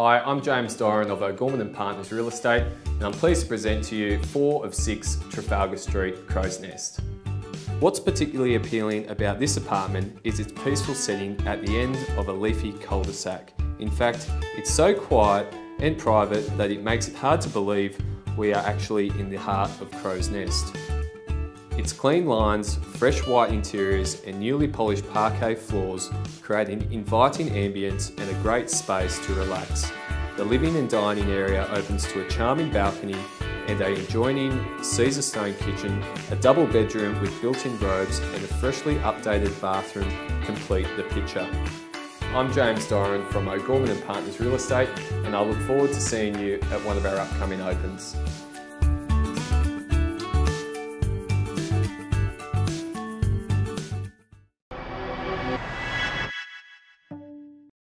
Hi, I'm James Doran of O'Gorman and Partners Real Estate and I'm pleased to present to you four of six Trafalgar Street Crows Nest. What's particularly appealing about this apartment is its peaceful setting at the end of a leafy cul-de-sac. In fact, it's so quiet and private that it makes it hard to believe we are actually in the heart of Crows Nest. Its clean lines, fresh white interiors and newly polished parquet floors create an inviting ambience and a great space to relax. The living and dining area opens to a charming balcony and a adjoining Caesarstone kitchen, a double bedroom with built-in robes and a freshly updated bathroom complete the picture. I'm James Doran from O'Gorman and Partners Real Estate and I look forward to seeing you at one of our upcoming opens.